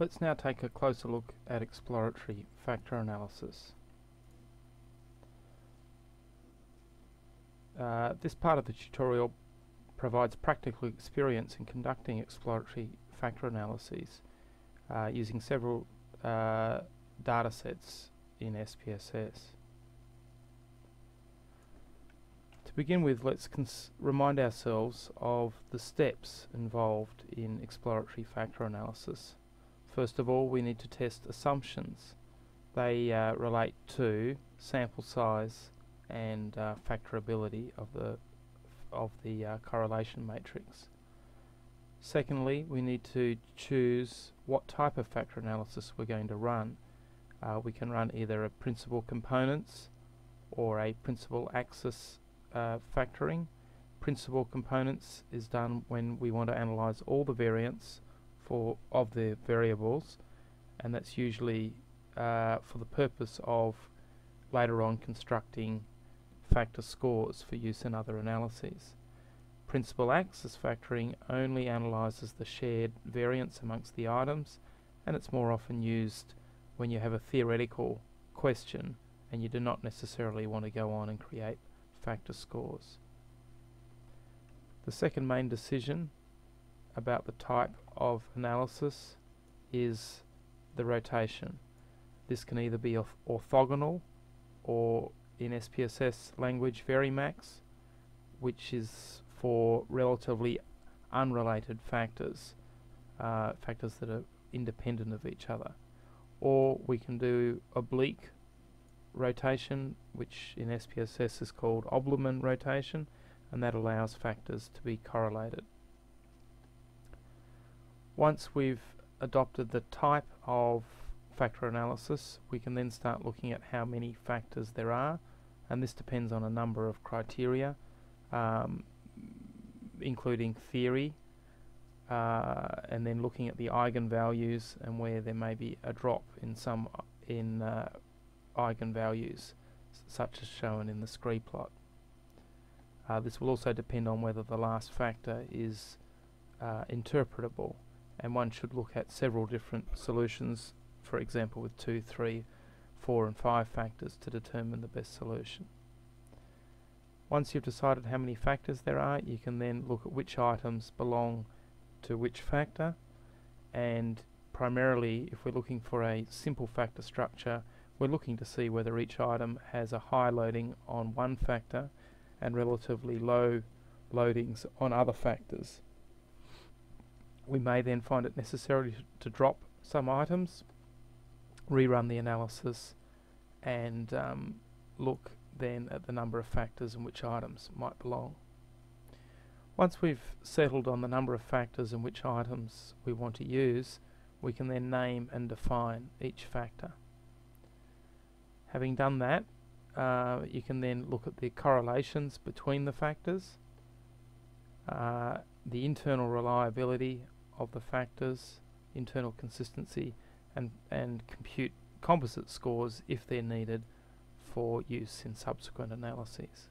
Let's now take a closer look at exploratory factor analysis. Uh, this part of the tutorial provides practical experience in conducting exploratory factor analyses uh, using several uh, data sets in SPSS. To begin with, let's remind ourselves of the steps involved in exploratory factor analysis. First of all, we need to test assumptions. They uh, relate to sample size and uh, factorability of the of the uh, correlation matrix. Secondly, we need to choose what type of factor analysis we're going to run. Uh, we can run either a principal components or a principal axis uh, factoring. Principal components is done when we want to analyze all the variance for of the variables and that's usually uh, for the purpose of later on constructing factor scores for use in other analyses. Principal axis factoring only analyzes the shared variance amongst the items and it's more often used when you have a theoretical question and you do not necessarily want to go on and create factor scores. The second main decision about the type of analysis is the rotation. This can either be orthogonal or in SPSS language Varimax which is for relatively unrelated factors, uh, factors that are independent of each other. Or we can do oblique rotation, which in SPSS is called Oblimin rotation, and that allows factors to be correlated. Once we've adopted the type of factor analysis, we can then start looking at how many factors there are, and this depends on a number of criteria, um, including theory, uh, and then looking at the eigenvalues and where there may be a drop in some in uh, eigenvalues such as shown in the scree plot. Uh, this will also depend on whether the last factor is uh, interpretable and one should look at several different solutions for example with 2, 3, 4 and 5 factors to determine the best solution. Once you've decided how many factors there are you can then look at which items belong to which factor and primarily if we're looking for a simple factor structure we're looking to see whether each item has a high loading on one factor and relatively low loadings on other factors. We may then find it necessary to drop some items, rerun the analysis and um, look then at the number of factors and which items might belong. Once we've settled on the number of factors and which items we want to use, we can then name and define each factor. Having done that, uh, you can then look at the correlations between the factors, uh, the internal reliability of the factors, internal consistency, and, and compute composite scores if they're needed for use in subsequent analyses.